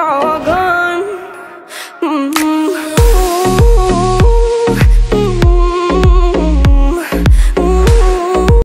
all gone mm -hmm.